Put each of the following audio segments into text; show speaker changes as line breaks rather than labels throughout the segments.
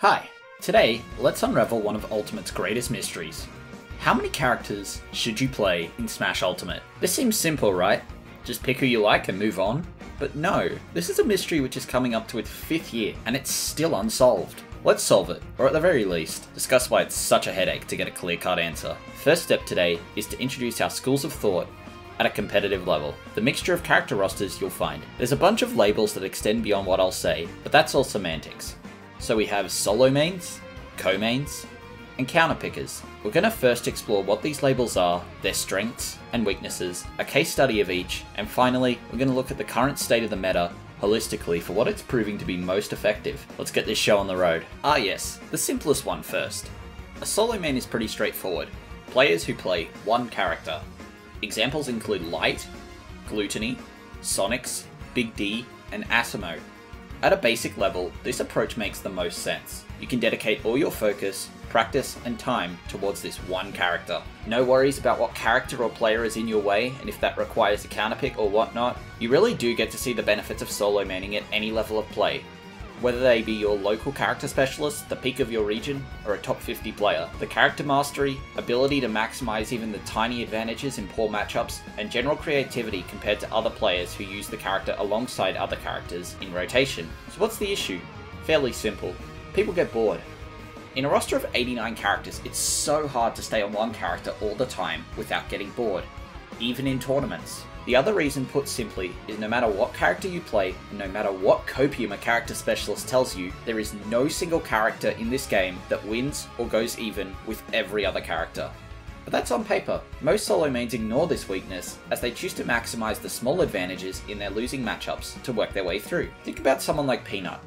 Hi, today let's unravel one of Ultimate's greatest mysteries. How many characters should you play in Smash Ultimate? This seems simple, right? Just pick who you like and move on? But no, this is a mystery which is coming up to its fifth year, and it's still unsolved. Let's solve it, or at the very least, discuss why it's such a headache to get a clear cut answer. First step today is to introduce our schools of thought at a competitive level. The mixture of character rosters you'll find. There's a bunch of labels that extend beyond what I'll say, but that's all semantics. So we have solo mains, co-mains, and counter pickers. We're going to first explore what these labels are, their strengths and weaknesses, a case study of each, and finally, we're going to look at the current state of the meta holistically for what it's proving to be most effective. Let's get this show on the road. Ah yes, the simplest one first. A solo main is pretty straightforward. Players who play one character. Examples include Light, Glutonny, Sonix, Big D, and Asimo. At a basic level, this approach makes the most sense. You can dedicate all your focus, practice, and time towards this one character. No worries about what character or player is in your way, and if that requires a counter pick or whatnot. You really do get to see the benefits of solo manning at any level of play, whether they be your local character specialist, the peak of your region, or a top 50 player. The character mastery, ability to maximize even the tiny advantages in poor matchups, and general creativity compared to other players who use the character alongside other characters in rotation. So what's the issue? Fairly simple. People get bored. In a roster of 89 characters, it's so hard to stay on one character all the time without getting bored, even in tournaments. The other reason, put simply, is no matter what character you play, and no matter what copium a character specialist tells you, there is no single character in this game that wins or goes even with every other character. But that's on paper. Most solo mains ignore this weakness, as they choose to maximize the small advantages in their losing matchups to work their way through. Think about someone like Peanut.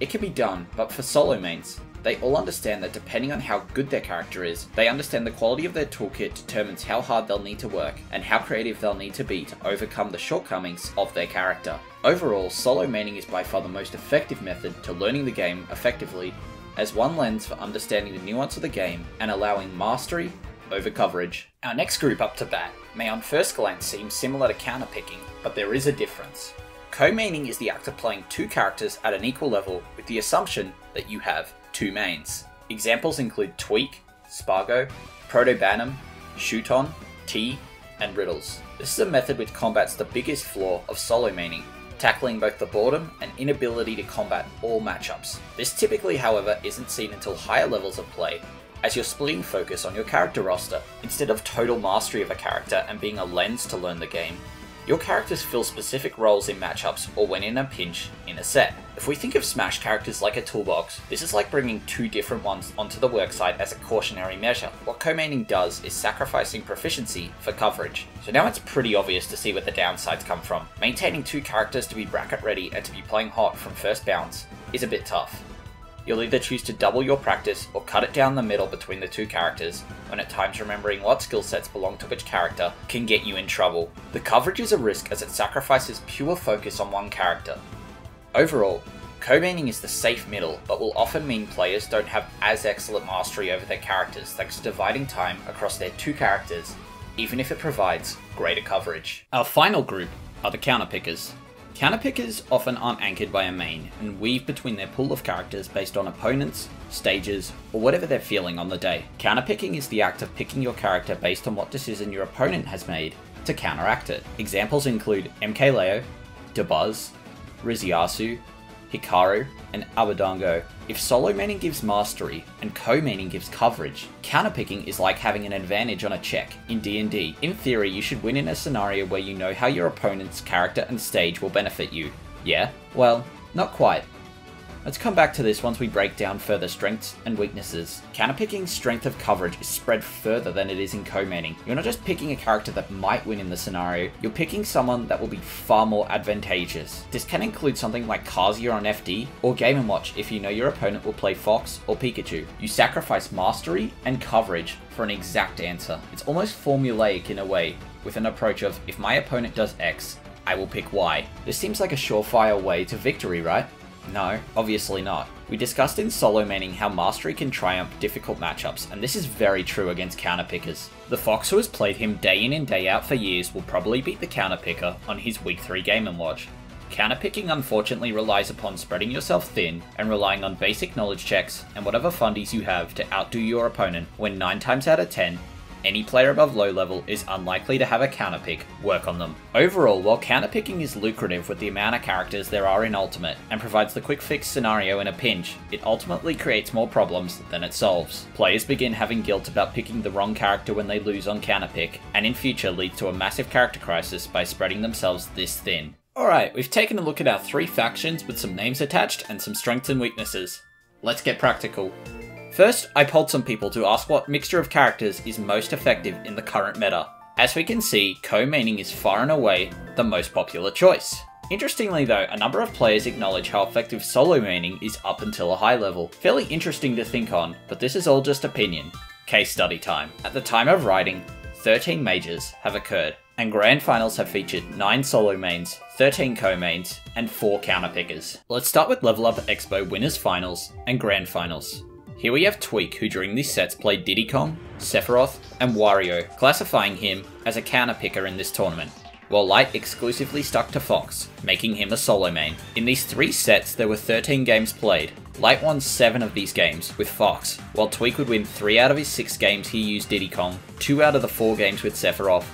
It can be done, but for solo mains, they all understand that depending on how good their character is, they understand the quality of their toolkit determines how hard they'll need to work and how creative they'll need to be to overcome the shortcomings of their character. Overall, solo maining is by far the most effective method to learning the game effectively as one lens for understanding the nuance of the game and allowing mastery over coverage. Our next group up to bat may on first glance seem similar to counterpicking, but there is a difference. Co-maining is the act of playing two characters at an equal level with the assumption that you have two mains. Examples include Tweek, Spargo, ProtoBanham, Shuton, T, and Riddles. This is a method which combats the biggest flaw of solo maining, tackling both the boredom and inability to combat all matchups. This typically, however, isn't seen until higher levels of play, as you're splitting focus on your character roster. Instead of total mastery of a character and being a lens to learn the game, your characters fill specific roles in matchups or when in a pinch in a set. If we think of Smash characters like a toolbox, this is like bringing two different ones onto the worksite as a cautionary measure. What co-maining does is sacrificing proficiency for coverage. So now it's pretty obvious to see where the downsides come from. Maintaining two characters to be bracket ready and to be playing hot from first bounce is a bit tough. You'll either choose to double your practice or cut it down the middle between the two characters, when at times remembering what skill sets belong to which character can get you in trouble. The coverage is a risk as it sacrifices pure focus on one character. Overall, co-maining is the safe middle, but will often mean players don't have as excellent mastery over their characters thanks to dividing time across their two characters, even if it provides greater coverage. Our final group are the counterpickers. Counterpickers often aren't anchored by a main and weave between their pool of characters based on opponents, stages, or whatever they're feeling on the day. Counterpicking is the act of picking your character based on what decision your opponent has made to counteract it. Examples include MKLeo, Dabuz, Riziasu, Hikaru, and Abadango. If solo maining gives mastery and co-maining gives coverage, counterpicking is like having an advantage on a check in D&D. In theory, you should win in a scenario where you know how your opponent's character and stage will benefit you. Yeah? Well, not quite. Let's come back to this once we break down further strengths and weaknesses. Counterpicking strength of coverage is spread further than it is in co-maining. You're not just picking a character that might win in the scenario, you're picking someone that will be far more advantageous. This can include something like Kazuya on FD, or Game & Watch if you know your opponent will play Fox or Pikachu. You sacrifice mastery and coverage for an exact answer. It's almost formulaic in a way, with an approach of, if my opponent does X, I will pick Y. This seems like a surefire way to victory, right? No, obviously not. We discussed in solo maining how mastery can triumph difficult matchups, and this is very true against counterpickers. The Fox who has played him day in and day out for years will probably beat the counterpicker on his week 3 Game & Watch. Counterpicking unfortunately relies upon spreading yourself thin and relying on basic knowledge checks and whatever fundies you have to outdo your opponent when 9 times out of 10 any player above low level is unlikely to have a counterpick work on them. Overall, while counterpicking is lucrative with the amount of characters there are in Ultimate and provides the quick fix scenario in a pinch, it ultimately creates more problems than it solves. Players begin having guilt about picking the wrong character when they lose on counterpick, and in future leads to a massive character crisis by spreading themselves this thin. Alright, we've taken a look at our three factions with some names attached and some strengths and weaknesses. Let's get practical. First, I polled some people to ask what mixture of characters is most effective in the current meta. As we can see, co-maining is far and away the most popular choice. Interestingly though, a number of players acknowledge how effective solo maining is up until a high level. Fairly interesting to think on, but this is all just opinion. Case study time. At the time of writing, 13 majors have occurred, and grand finals have featured 9 solo mains, 13 co-mains, and 4 counterpickers. Let's start with Level Up Expo Winners Finals and Grand Finals. Here we have Tweek, who during these sets played Diddy Kong, Sephiroth, and Wario, classifying him as a counter picker in this tournament, while Light exclusively stuck to Fox, making him a solo main. In these three sets, there were 13 games played. Light won 7 of these games with Fox, while Tweek would win 3 out of his 6 games he used Diddy Kong, 2 out of the 4 games with Sephiroth,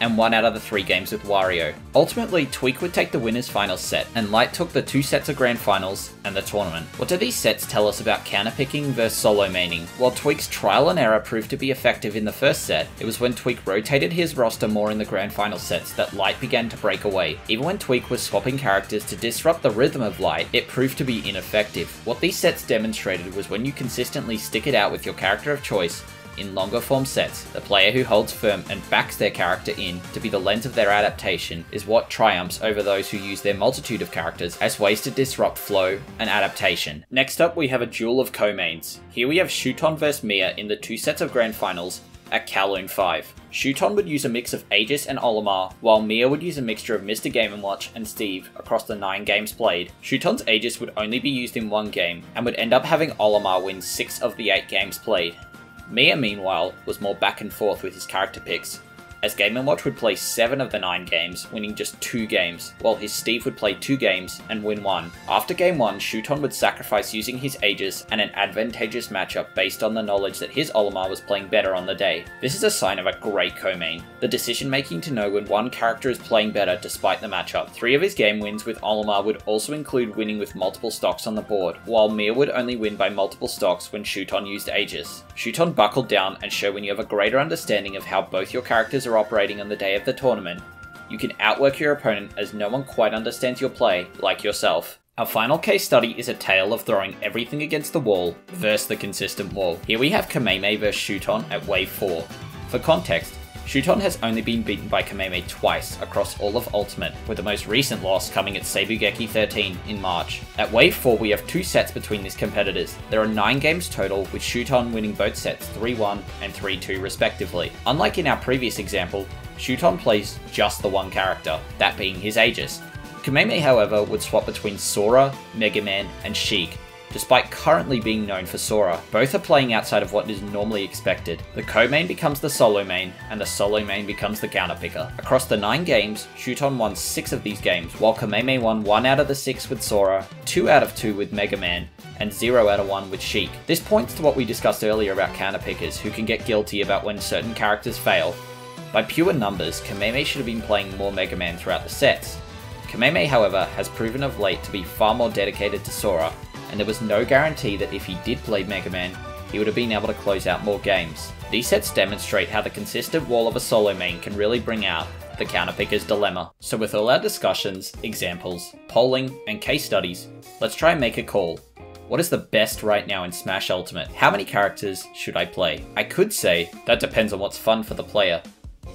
and one out of the three games with Wario. Ultimately, Tweek would take the winner's final set, and Light took the two sets of grand finals and the tournament. What do these sets tell us about counterpicking versus solo maining? While Tweek's trial and error proved to be effective in the first set, it was when Tweek rotated his roster more in the grand final sets that Light began to break away. Even when Tweek was swapping characters to disrupt the rhythm of Light, it proved to be ineffective. What these sets demonstrated was when you consistently stick it out with your character of choice, in longer form sets, the player who holds firm and backs their character in to be the lens of their adaptation is what triumphs over those who use their multitude of characters as ways to disrupt flow and adaptation. Next up we have a duel of co-mains. Here we have Shuton vs Miya in the two sets of grand finals at Kowloon 5. Shuton would use a mix of Aegis and Olimar, while Miya would use a mixture of Mr. Game & Watch and Steve across the 9 games played. Shuton's Aegis would only be used in one game, and would end up having Olimar win 6 of the 8 games played. Miya, meanwhile, was more back and forth with his character picks, as Game & Watch would play 7 of the 9 games, winning just 2 games, while his Steve would play 2 games and win 1. After game 1, Shuton would sacrifice using his Aegis and an advantageous matchup based on the knowledge that his Olimar was playing better on the day. This is a sign of a great co-main. The decision making to know when one character is playing better despite the matchup. Three of his game wins with Olimar would also include winning with multiple stocks on the board, while Miya would only win by multiple stocks when Shuton used Aegis. Shuton buckled down and showed when you have a greater understanding of how both your characters are are operating on the day of the tournament, you can outwork your opponent as no one quite understands your play like yourself. Our final case study is a tale of throwing everything against the wall versus the consistent wall. Here we have Kameme vs Shuton at Wave 4. For context, Shuton has only been beaten by Kameme twice across all of Ultimate, with the most recent loss coming at Seibugeki 13 in March. At Wave 4 we have two sets between these competitors. There are 9 games total, with Shuton winning both sets 3-1 and 3-2 respectively. Unlike in our previous example, Shuton plays just the one character, that being his Aegis. Kameme however would swap between Sora, Mega Man, and Sheik, despite currently being known for Sora. Both are playing outside of what is normally expected. The co-main becomes the solo main, and the solo main becomes the counter picker. Across the 9 games, Shuton won 6 of these games, while Kameme won 1 out of the 6 with Sora, 2 out of 2 with Mega Man, and 0 out of 1 with Sheik. This points to what we discussed earlier about counter pickers who can get guilty about when certain characters fail. By pure numbers, Kameme should have been playing more Mega Man throughout the sets. Kameme, however, has proven of late to be far more dedicated to Sora, and there was no guarantee that if he did play Mega Man, he would have been able to close out more games. These sets demonstrate how the consistent wall of a solo main can really bring out the counterpicker's dilemma. So with all our discussions, examples, polling, and case studies, let's try and make a call. What is the best right now in Smash Ultimate? How many characters should I play? I could say that depends on what's fun for the player,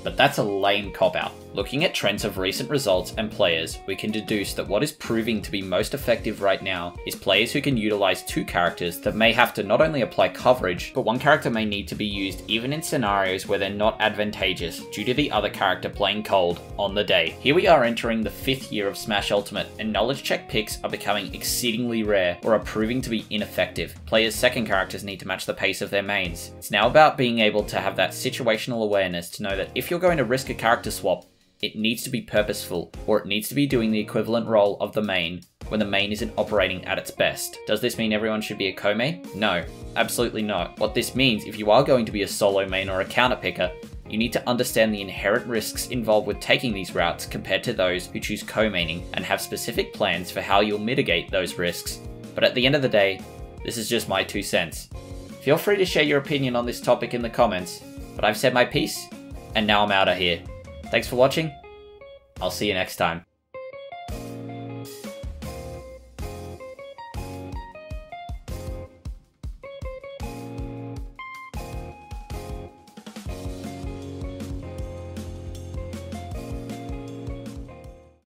but that's a lame cop-out. Looking at trends of recent results and players, we can deduce that what is proving to be most effective right now is players who can utilize two characters that may have to not only apply coverage, but one character may need to be used even in scenarios where they're not advantageous due to the other character playing cold on the day. Here we are entering the fifth year of Smash Ultimate, and knowledge check picks are becoming exceedingly rare or are proving to be ineffective. Players' second characters need to match the pace of their mains. It's now about being able to have that situational awareness to know that if you're going to risk a character swap, It needs to be purposeful, or it needs to be doing the equivalent role of the main when the main isn't operating at its best. Does this mean everyone should be a co-main? No, absolutely not. What this means, if you are going to be a solo main or a counter picker, you need to understand the inherent risks involved with taking these routes compared to those who choose co-maining and have specific plans for how you'll mitigate those risks. But at the end of the day, this is just my two cents. Feel free to share your opinion on this topic in the comments, but I've said my piece, and now I'm out of here. Thanks for watching, I'll see you next time.